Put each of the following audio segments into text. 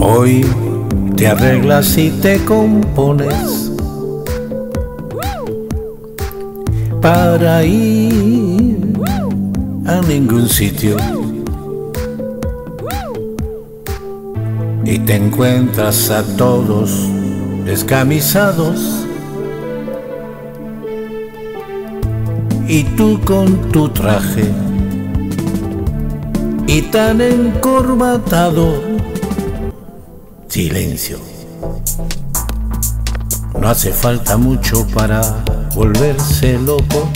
Hoy te arreglas y te compones para ir a ningún sitio y te encuentras a todos descamisados y tú con tu traje y tan encorbatado Silencio. No hace falta mucho para volverse loco.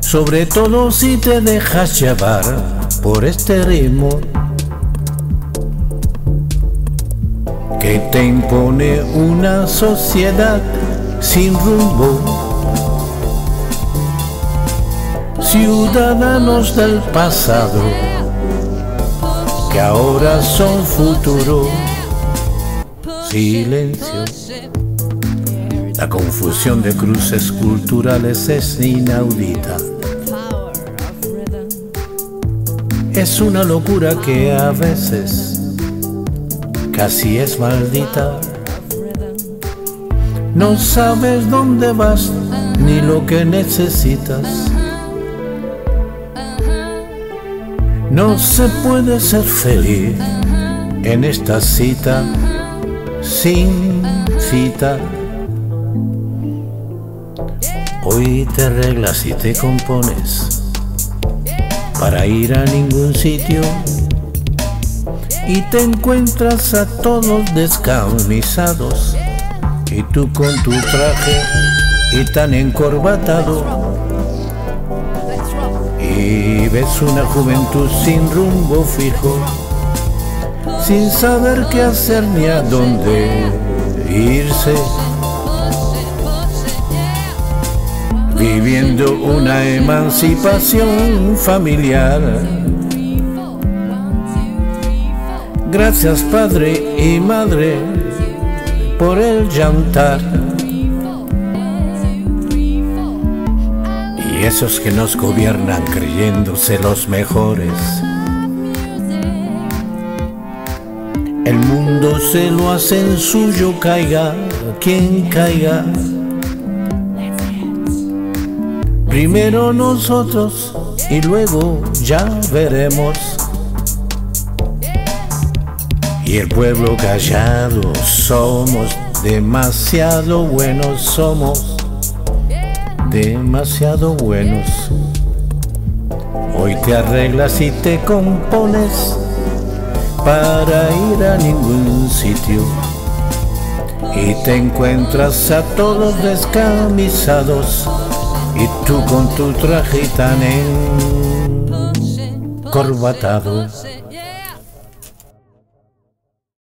Sobre todo si te dejas llevar por este ritmo que te impone una sociedad sin rumbo. Ciudadanos del pasado que ahora son futuro. Silencio. La confusión de cruces culturales es inaudita. Es una locura que a veces casi es maldita. No sabes dónde vas ni lo que necesitas. No se puede ser feliz en esta cita sin cita. Hoy te arreglas y te compones para ir a ningún sitio y te encuentras a todos descamisados. Y tú con tu traje y tan encorbatado y ves una juventud sin rumbo fijo, sin saber qué hacer ni a dónde irse, viviendo una emancipación familiar. Gracias padre y madre por el llantar. y esos que nos gobiernan creyéndose los mejores. El mundo se lo hacen suyo, caiga quien caiga. Primero nosotros y luego ya veremos. Y el pueblo callado somos, demasiado buenos somos demasiado buenos. Hoy te arreglas y te compones para ir a ningún sitio y te encuentras a todos descamisados y tú con tu traje tan encorbatado.